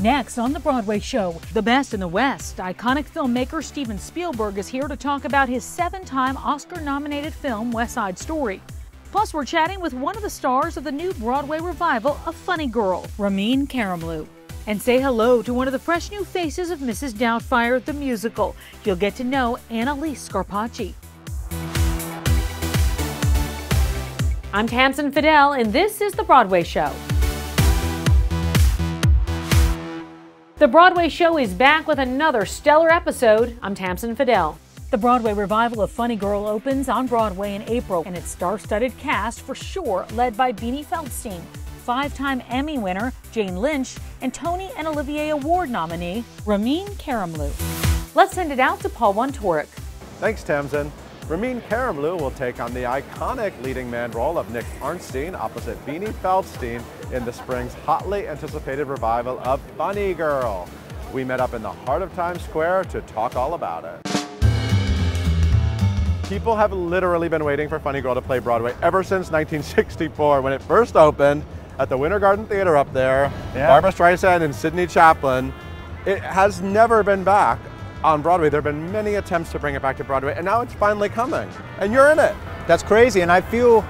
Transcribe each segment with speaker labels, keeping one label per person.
Speaker 1: Next on the Broadway show, The Best in the West, iconic filmmaker Steven Spielberg is here to talk about his seven time Oscar nominated film West Side Story. Plus, we're chatting with one of the stars of the new Broadway revival of Funny Girl, Ramin Karimloo. And say hello to one of the fresh new faces of Mrs. Doubtfire, the musical. You'll get to know Analise Scarpaci. I'm Tamsen Fadal, and this is The Broadway Show. The Broadway show is back with another stellar episode. I'm Tamsen Fadal. The Broadway revival of Funny Girl opens on Broadway in April, and its star studded cast for sure, led by Beanie Feldstein, five time Emmy winner Jane Lynch, and Tony and Olivier Award nominee Ramin Karimloo. Let's send it out to Paul Wontorek.
Speaker 2: Thanks, Tamsen. Ramin Karimloo will take on the iconic leading man role of Nick Arnstein opposite Beanie Feldstein in the spring's hotly anticipated revival of Funny Girl. We met up in the heart of Times Square to talk all about it. People have literally been waiting for Funny Girl to play Broadway ever since 1964 when it first opened at the Winter Garden Theater up there. Yeah. Barbra Streisand and Sydney Chaplin. It has never been back on Broadway. There have been many attempts to bring it back to Broadway, and now it's finally coming, and you're in it.
Speaker 3: That's crazy, and I feel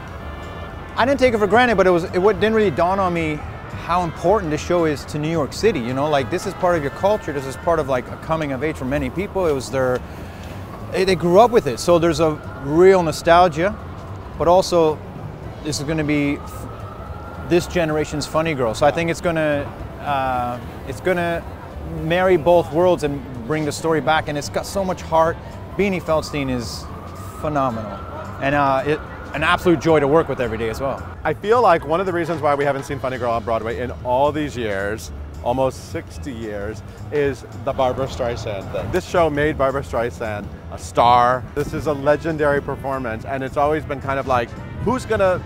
Speaker 3: I didn't take it for granted, but it was it didn't really dawn on me how important this show is to New York City. You know, like this is part of your culture. This is part of like a coming of age for many people. It was their they grew up with it, so there's a real nostalgia, but also this is going to be this generation's funny girl. So I think it's going to uh, it's going to marry both worlds and bring the story back. And it's got so much heart. Beanie Feldstein is phenomenal, and uh, it, an absolute joy to work with every day as well.
Speaker 2: I feel like one of the reasons why we haven't seen Funny Girl on Broadway in all these years almost 60 years, is the Barbra Streisand thing. This show made Barbra Streisand a star. This is a legendary performance, and it's always been kind of like, who's gonna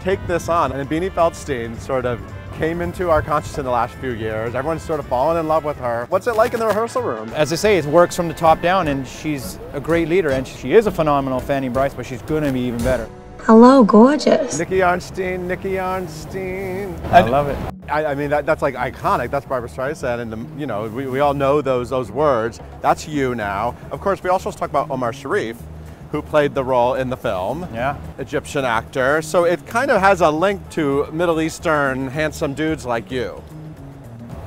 Speaker 2: take this on? And Beanie Feldstein sort of came into our consciousness in the last few years. Everyone's sort of fallen in love with her. What's it like in the rehearsal room?
Speaker 3: As I say, it works from the top down and she's a great leader and she is a phenomenal Fanny Brice, but she's gonna be even better.
Speaker 4: Hello, gorgeous.
Speaker 2: Nicky Arnstein, Nicky Arnstein.
Speaker 3: I love it.
Speaker 2: I, I, mean, that, that's like iconic. That's Barbra Streisand, and the, you know, we, we all know those those words. That's you now. Of course, we also talk about Omar Sharif, who played the role in the film.
Speaker 3: Yeah.
Speaker 2: Egyptian actor. So it kind of has a link to Middle Eastern handsome dudes like you.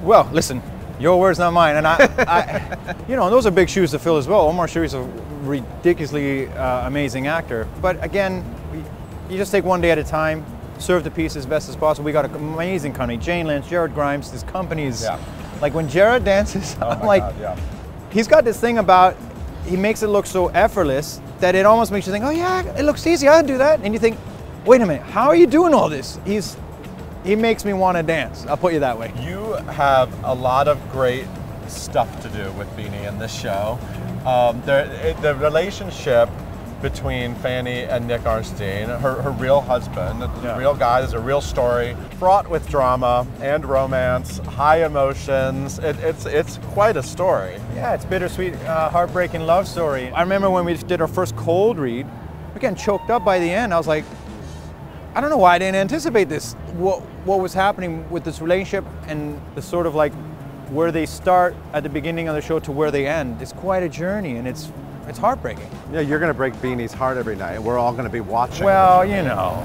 Speaker 3: Well, listen, your words, not mine. And I, I you know, those are big shoes to fill as well. Omar Sharif's a ridiculously uh, amazing actor. But again, you just take one day at a time, serve the piece as best as possible. We got an amazing company. Jane Lynch, Jared Grimes, this company is, yeah. like when Jared dances, oh I'm like, God, yeah. he's got this thing about, he makes it look so effortless that it almost makes you think, oh yeah, it looks easy, I can do that. And you think, wait a minute, how are you doing all this? He's, he makes me want to dance. I'll put you that way.
Speaker 2: You have a lot of great stuff to do with Beanie in this show. Um, the, the relationship between Fanny and Nick Arnstein, her, her real husband, yeah. real guy. There's a real story, fraught with drama and romance, high emotions. It, it's it's quite a story.
Speaker 3: Yeah, it's bittersweet, uh, heartbreaking love story. I remember when we did our first cold read, we're getting choked up by the end. I was like, I don't know why I didn't anticipate this. What what was happening with this relationship and the sort of like where they start at the beginning of the show to where they end. It's quite a journey, and it's it's heartbreaking.
Speaker 2: Yeah, you're going to break Beanie's heart every night, and we're all going to be watching.
Speaker 3: Well, you know,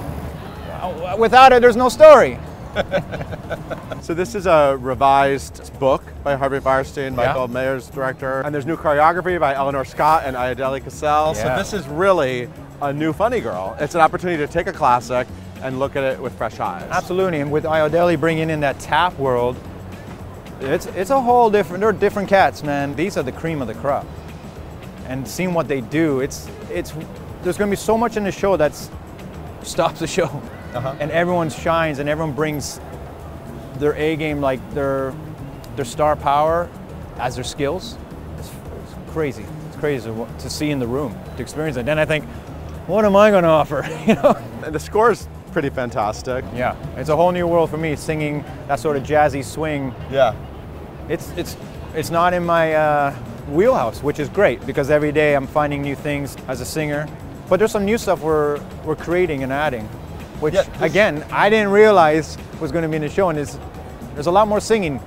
Speaker 3: uh, without it, there's no story.
Speaker 2: so this is a revised book by Harvey Fierstein, Michael yeah. Mayer's director, and there's new choreography by Ellenore Scott and Ayodele Casel. Yeah. So this is really a new Funny Girl. It's an opportunity to take a classic and look at it with fresh eyes.
Speaker 3: Absolutely, and with Ayodele bringing in that tap world, it's it's a whole different. They're different cats, man. These are the cream of the crop and seeing what they do, it's it's there's going to be so much in the show that stops the show, uh-huh. and everyone shines and everyone brings their A game, like their their star power, as their skills. It's, it's crazy. It's crazy to, to, see in the room, to experience it. Then I think, what am I going to offer? you know.
Speaker 2: And the score is pretty fantastic.
Speaker 3: Yeah, it's a whole new world for me. Singing that sort of jazzy swing.
Speaker 2: Yeah.
Speaker 3: It's it's it's not in my. Uh, wheelhouse, which is great because every day I'm finding new things as a singer. But there's some new stuff we're, we're creating and adding, which yeah, again, I didn't realize was going to be in the show. And there's, there's a lot more singing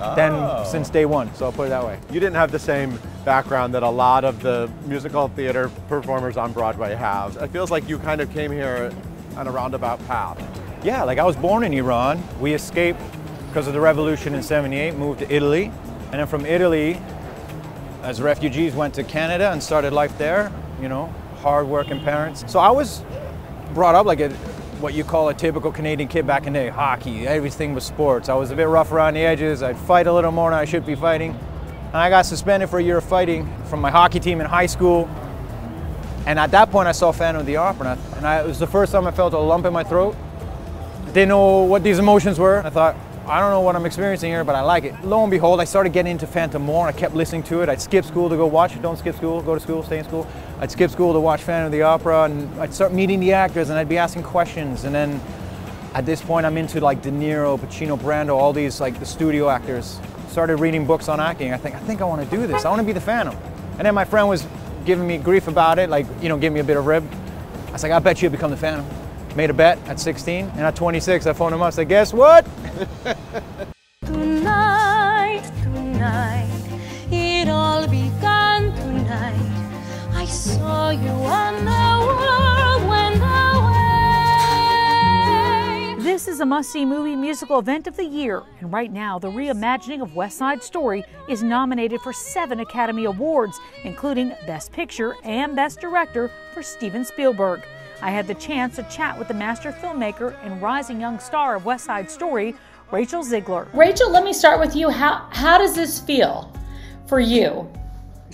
Speaker 3: oh. than since day one. So I'll put it that way.
Speaker 2: You didn't have the same background that a lot of the musical theater performers on Broadway have. It feels like you kind of came here on a roundabout path.
Speaker 3: Yeah, like I was born in Iran. We escaped because of the revolution in 78, moved to Italy. And then from Italy, as refugees, went to Canada and started life there, you know, hard-working parents. So I was brought up like a, what you call a typical Canadian kid back in the day, hockey, everything was sports. I was a bit rough around the edges. I'd fight a little more than I should be fighting. And I got suspended for a year of fighting from my hockey team in high school. And at that point, I saw Phantom of the Opera, and, I, it was the first time I felt a lump in my throat. Didn't know what these emotions were. I thought, I don't know what I'm experiencing here, but I like it. Lo and behold, I started getting into Phantom more, and I kept listening to it. I'd skip school to go watch it. Don't skip school, go to school, stay in school. I'd skip school to watch Phantom of the Opera, and I'd start meeting the actors, and I'd be asking questions. And then at this point, I'm into like De Niro, Pacino, Brando, all these like the studio actors. Started reading books on acting. I think, I think I want to do this. I want to be the Phantom. And then my friend was giving me grief about it, like, you know, giving me a bit of rib. I was like, I bet you'll become the Phantom. Made a bet at 16, and at 26, I phoned him up. I said, guess what? tonight, tonight, it all began tonight. I saw you on the
Speaker 1: world went away. This is a must-see movie musical event of the year, and right now, the reimagining of West Side Story is nominated for seven Academy Awards, including Best Picture and Best Director for Steven Spielberg. I had the chance to chat with the master filmmaker and rising young star of West Side Story, Rachel Zegler. Rachel, let me start with you. How how does this feel for you?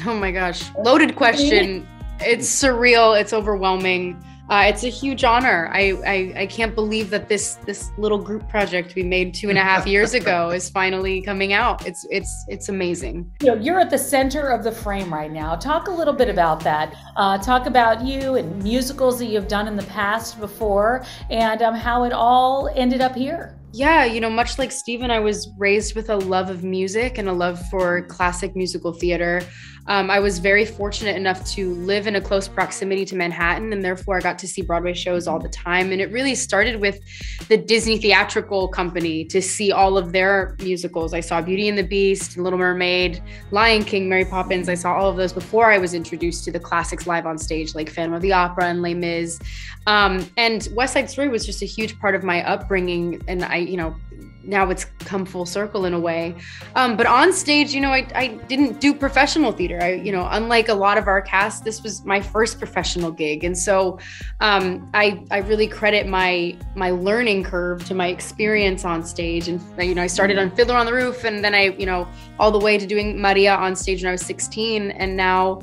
Speaker 5: Oh my gosh, loaded question. It's surreal. It's overwhelming. Uh, it's a huge honor. I, I, I can't believe that this this little group project we made two and a half years ago is finally coming out. It's it's it's amazing.
Speaker 1: You know, you're at the center of the frame right now. Talk a little bit about that. Uh, talk about you and musicals that you've done in the past before, and um, how it all ended up here.
Speaker 5: Yeah, you know, much like Steven, I was raised with a love of music and a love for classic musical theater. Um, I was very fortunate enough to live in a close proximity to Manhattan, and therefore I got to see Broadway shows all the time. And it really started with the Disney Theatrical Company to see all of their musicals. I saw Beauty and the Beast, Little Mermaid, Lion King, Mary Poppins. I saw all of those before I was introduced to the classics live on stage, like Phantom of the Opera and Les Mis. Um, and West Side Story was just a huge part of my upbringing, and I you know, now it's come full circle in a way. Um, but on stage, you know, I, I didn't do professional theater. I, you know, unlike a lot of our cast, this was my first professional gig. And so um, I, I really credit my, my learning curve to my experience on stage. And, you know, I started on Fiddler on the Roof and then I, you know, all the way to doing Maria on stage when I was 16. And now,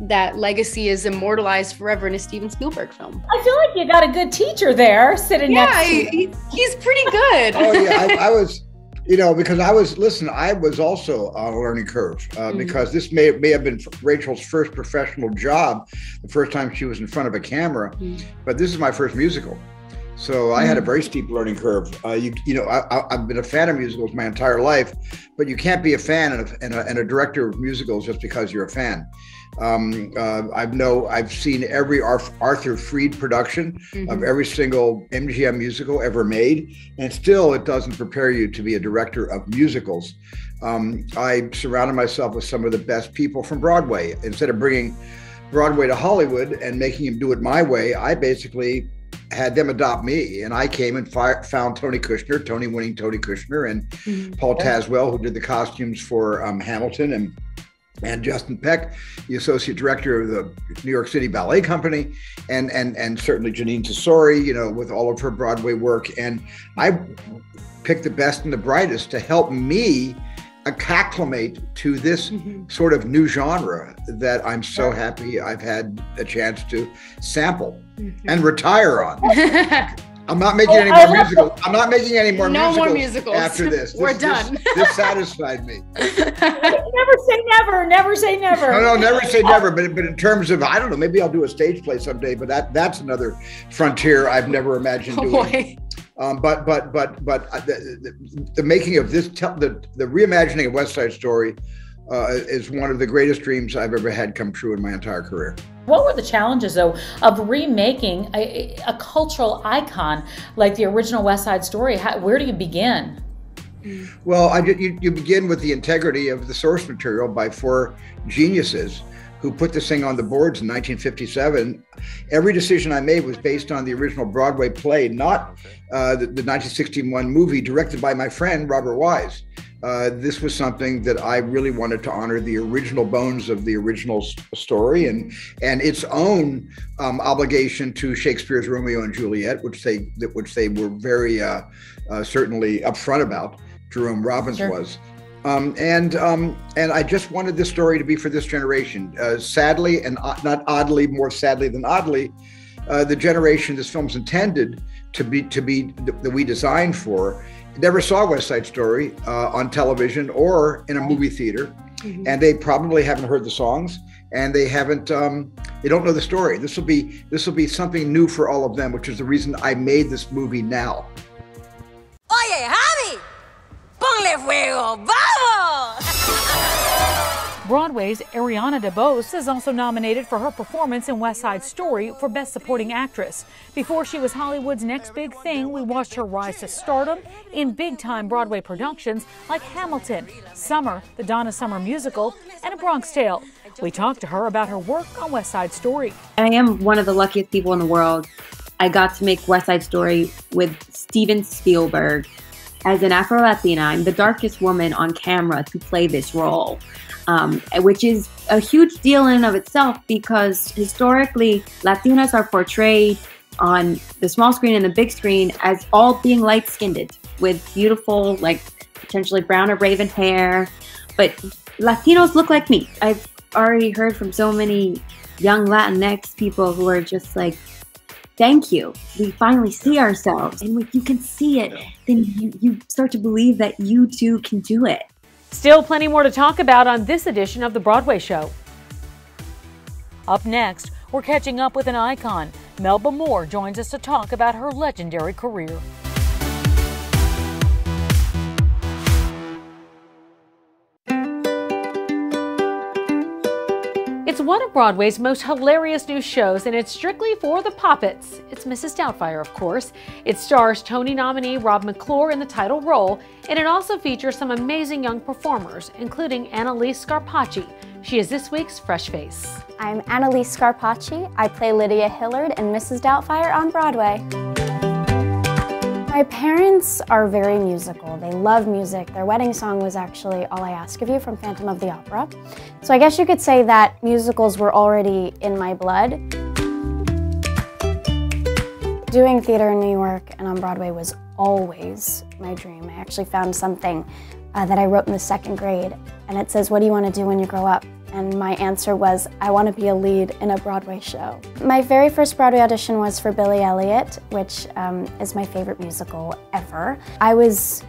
Speaker 5: that legacy is immortalized forever in a Steven Spielberg film.
Speaker 1: I feel like you got a good teacher there sitting
Speaker 5: yeah,
Speaker 1: next to
Speaker 5: you. He, he's pretty good.
Speaker 6: oh yeah, I, I, was, you know, because I was listen, I was also on a learning curve uh, mm-hmm. because this may may have been Rachel's first professional job, the first time she was in front of a camera, mm-hmm. but this is my first musical. So I had a very steep learning curve. Uh, you, you know, I, have been a fan of musicals my entire life, but you can't be a fan and a, and a, and a director of musicals just because you're a fan. Um, uh, I've know I've seen every Arthur Freed production mm-hmm. of every single MGM musical ever made, and still it doesn't prepare you to be a director of musicals. Um, I surrounded myself with some of the best people from Broadway. Instead of bringing Broadway to Hollywood and making him do it my way, I basically had them adopt me, and I came and fi- found Tony Kushner, Tony winning Tony Kushner, and mm-hmm. Paul Tazewell, who did the costumes for um, Hamilton, and and Justin Peck, the associate director of the New York City Ballet Company, and and and certainly Jeanine Tesori, you know, with all of her Broadway work. And I picked the best and the brightest to help me acclimate to this mm-hmm. sort of new genre that I'm so happy I've had a chance to sample mm-hmm. and retire on. I'm not making any more musicals. I'm not making any more
Speaker 5: no
Speaker 6: musicals
Speaker 5: more musicals
Speaker 6: after this.
Speaker 5: We're
Speaker 6: this,
Speaker 5: done.
Speaker 6: This, this satisfied me.
Speaker 1: never say never. Never say never.
Speaker 6: No, no, never say never. But but in terms of I don't know, maybe I'll do a stage play someday. But that that's another frontier I've never imagined oh, doing. Um, but but but but uh, the, the, the, making of this the the reimagining of West Side Story uh, is one of the greatest dreams I've ever had come true in my entire career.
Speaker 1: What were the challenges, though, of remaking a, a cultural icon like the original West Side Story? How, where do you begin?
Speaker 6: Well, I, you, you begin with the integrity of the source material by four geniuses who put this thing on the boards in 1957. Every decision I made was based on the original Broadway play, not uh, the, the, 1961 movie directed by my friend Robert Wise. Uh, this was something that I really wanted to honor the original bones of the original story and and its own um, obligation to Shakespeare's Romeo and Juliet, which they which they were very uh, uh certainly upfront about. Jerome Robbins sure. was. Um, and um, and I just wanted this story to be for this generation. Uh, sadly, and not oddly, more sadly than oddly, uh, the generation this film's intended to be to be that we designed for never saw West Side Story uh, on television or in a movie theater, mm-hmm. and they probably haven't heard the songs and they haven't um, they don't know the story. This will be this will be something new for all of them, which is the reason I made this movie now.
Speaker 1: Oye, Javi, ponle fuego, vamos! Broadway's Ariana DeBose is also nominated for her performance in West Side Story for Best Supporting Actress. Before she was Hollywood's next big thing, we watched her rise to stardom in big time Broadway productions like Hamilton, Summer, the Donna Summer musical, and A Bronx Tale. We talked to her about her work on West Side Story.
Speaker 7: I am one of the luckiest people in the world. I got to make West Side Story with Steven Spielberg. As an Afro Latina, I'm the darkest woman on camera to play this role um, which is a huge deal in and of itself because historically Latinas are portrayed on the small screen and the big screen as all being light skinned with beautiful, like potentially brown or raven hair. But Latinos look like me. I've already heard from so many young Latinx people who are just like, thank you. We finally see ourselves. And when you can see it, then you, you start to believe that you too can do it.
Speaker 1: Still plenty more to talk about on this edition of The Broadway Show. Up next, we're catching up with an icon. Melba Moore joins us to talk about her legendary career. It's one of Broadway's most hilarious new shows, and it's strictly for the poppets. It's Mrs. Doubtfire, of course. It stars Tony nominee Rob McClure in the title role, and it also features some amazing young performers, including Analise Scarpaci. She is this week's Fresh Face.
Speaker 8: I'm Analise Scarpaci. I play Lydia Hillard in Mrs. Doubtfire on Broadway. My parents are very musical. They love music. Their wedding song was actually All I Ask of You from Phantom of the Opera. So I guess you could say that musicals were already in my blood. Doing theater in New York and on Broadway was always my dream. I actually found something uh, that I wrote in the second grade, and it says, what do you want to do when you grow up? And my answer was, I want to be a lead in a Broadway show. My very first Broadway audition was for Billy Elliot, which um, is my favorite musical ever. I was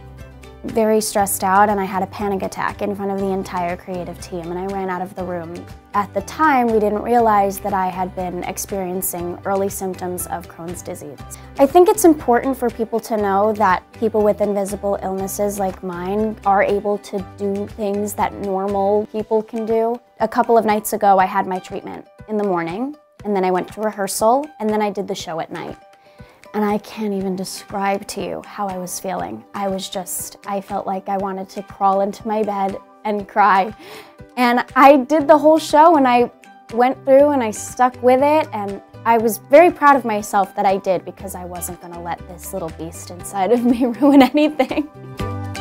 Speaker 8: very stressed out and I had a panic attack in front of the entire creative team and I ran out of the room. At the time, we didn't realize that I had been experiencing early symptoms of Crohn's disease. I think it's important for people to know that people with invisible illnesses like mine are able to do things that normal people can do. A couple of nights ago, I had my treatment in the morning and then I went to rehearsal and then I did the show at night. And I can't even describe to you how I was feeling. I was just, I felt like I wanted to crawl into my bed and cry. And I did the whole show and I went through and I stuck with it and I was very proud of myself that I did because I wasn't gonna let this little beast inside of me ruin anything.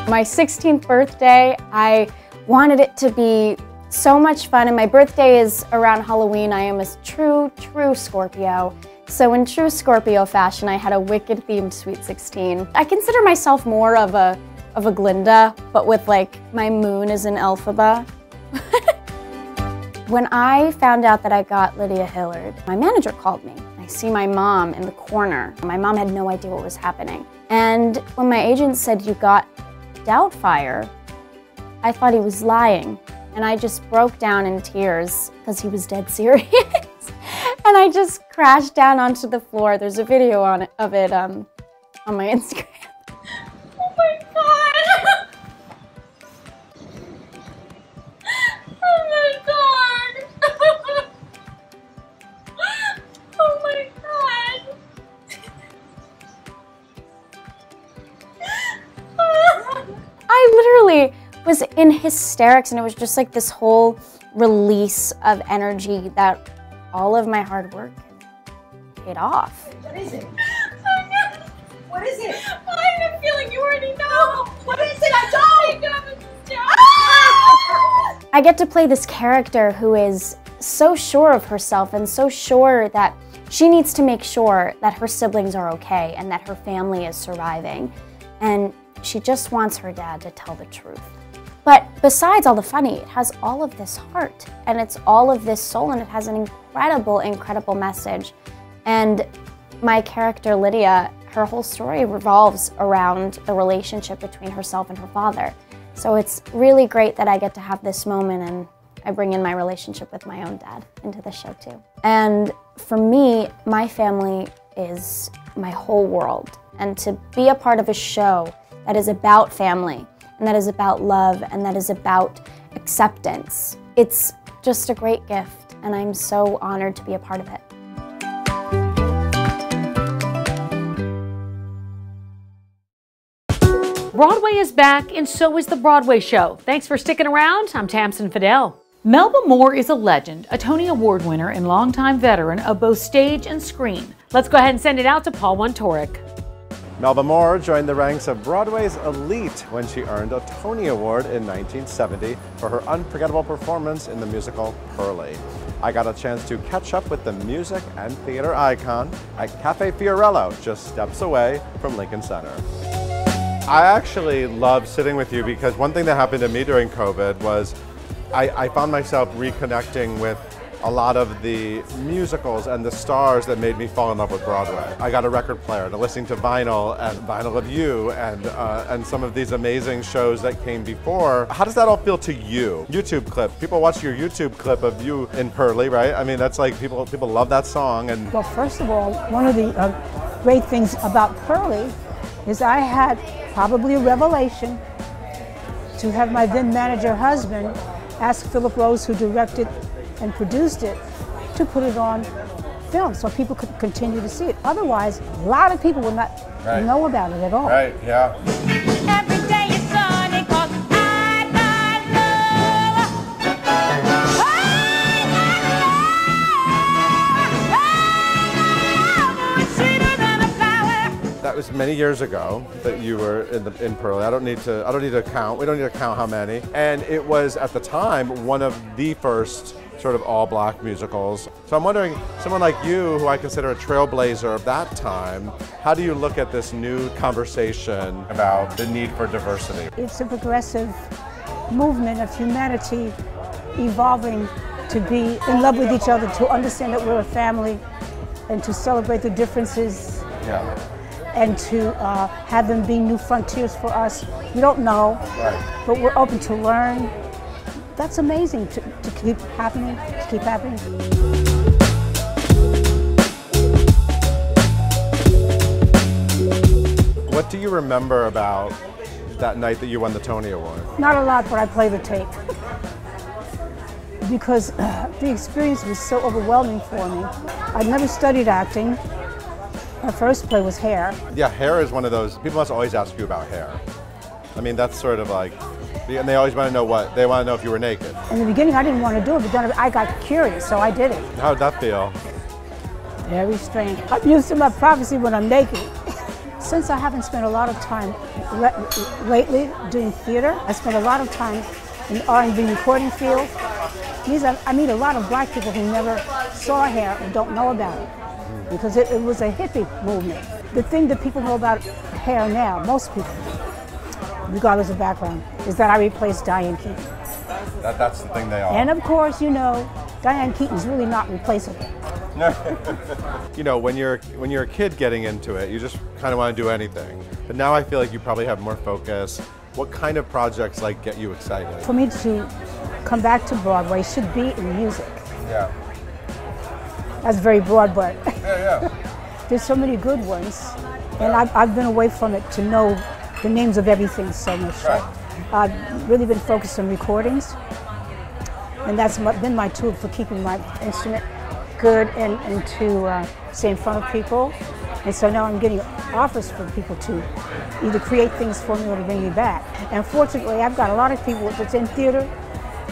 Speaker 8: My 16th birthday, I wanted it to be so much fun and my birthday is around Halloween. I am a true, true Scorpio. So in true Scorpio fashion, I had a wicked themed Sweet 16. I consider myself more of a of a Glinda, but with like my moon is an Elphaba. when I found out that I got Lydia Hillard, my manager called me. I see my mom in the corner. My mom had no idea what was happening. And when my agent said, you got Doubtfire, I thought he was lying. And I just broke down in tears because he was dead serious and I just crashed down onto the floor. There's a video on it, of it um, on my Instagram. In hysterics and it was just like this whole release of energy that all of my hard work paid off.
Speaker 9: What is it? Oh no! What is it? I have a feeling you already know. What is it? I don't. Ah!
Speaker 8: I get to play this character who is so sure of herself and so sure that she needs to make sure that her siblings are okay and that her family is surviving. And she just wants her dad to tell the truth. But besides all the funny, it has all of this heart and it's all of this soul and it has an incredible, incredible message. And my character, Lydia, her whole story revolves around the relationship between herself and her father. So it's really great that I get to have this moment and I bring in my relationship with my own dad into the show too. And for me, my family is my whole world. And to be a part of a show that is about family and that is about love and that is about acceptance, it's just a great gift. And I'm so honored to be a part of it.
Speaker 1: Broadway is back, and so is The Broadway Show. Thanks for sticking around. I'm Tamsen Fadal. Melba Moore is a legend, a Tony Award winner, and longtime veteran of both stage and screen. Let's go ahead and send it out to Paul Wontorek.
Speaker 2: Melba Moore joined the ranks of Broadway's elite when she earned a Tony Award in 1970 for her unforgettable performance in the musical Purlie. I got a chance to catch up with the music and theater icon at Cafe Fiorello, just steps away from Lincoln Center. I actually love sitting with you because one thing that happened to me during COVID was I, I, found myself reconnecting with a lot of the musicals and the stars that made me fall in love with Broadway. I got a record player and listening to vinyl and vinyl of you and uh, and some of these amazing shows that came before. How does that all feel to you? YouTube clip. People watch your YouTube clip of you in Purlie, right? I mean, that's like people people love that song. And
Speaker 10: well, first of all, one of the uh, great things about Purlie is I had probably a revelation to have my then manager husband ask Philip Rose, who directed and produced it, to put it on film so people could continue to see it. Otherwise, a lot of people would not right. know about it at all.
Speaker 2: Right, yeah. that was many years ago that you were in, the, in Purlie. I don't need to. I don't need to count. We don't need to count how many. And it was at the time one of the first sort of all black musicals. So I'm wondering, someone like you, who I consider a trailblazer of that time, how do you look at this new conversation about the need for diversity?
Speaker 10: It's a progressive movement of humanity evolving to be in love with each other, to understand that we're a family, and to celebrate the differences.
Speaker 2: Yeah
Speaker 10: and to uh, have them be new frontiers for us. We don't know,
Speaker 2: right.
Speaker 10: but we're open to learn. That's amazing to, keep happening, keep happening.
Speaker 2: What do you remember about that night that you won the Tony Award?
Speaker 10: Not a lot, but I play the tape. because uh, the experience was so overwhelming for me. I'd never studied acting. My first play was hair.
Speaker 2: Yeah, hair is one of those, people must always ask you about hair. I mean, that's sort of like, and they always want to know what, they want to know if you were naked.
Speaker 10: In the beginning, I didn't want to do it, but then I got curious, so I did it.
Speaker 2: How'd that feel?
Speaker 10: Very strange. I'm used to my privacy when I'm naked. Since I haven't spent a lot of time lately doing theater, I spent a lot of time in the R&B recording field. Means I meet a lot of black people who never saw hair and don't know about it because it, it was a hippie movement. The thing that people know about hair now, most people, regardless of background, is that I replaced Diane Keaton.
Speaker 2: That, that's the thing they are.
Speaker 10: And of course, you know, Diane Keaton's really not replaceable. No.
Speaker 2: You know, when you're when you're a kid getting into it, you just kind of want to do anything. But now I feel like you probably have more focus. What kind of projects like get you excited?
Speaker 10: For me to come back to Broadway should be in music.
Speaker 2: Yeah.
Speaker 10: That's very broad, but
Speaker 2: yeah, yeah.
Speaker 10: there's so many good ones. And I've, I've been away from it to know the names of everything so much. Right. I've really been focused on recordings. And that's been my tool for keeping my instrument good and, and to uh, stay in front of people. And so now I'm getting offers for people to either create things for me or to bring me back. And fortunately, I've got a lot of people that's in theater.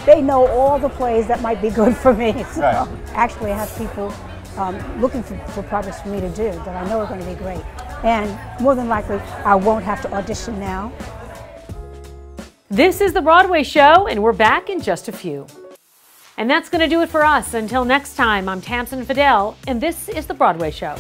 Speaker 10: They know all the plays that might be good for me. So
Speaker 2: Right.
Speaker 10: actually, I have people um, looking for, for projects for me to do that I know are going to be great. And more than likely, I won't have to audition now.
Speaker 1: This is the Broadway Show, and we're back in just a few. And that's going to do it for us. Until next time, I'm Tamsen Fadal, and this is the Broadway Show.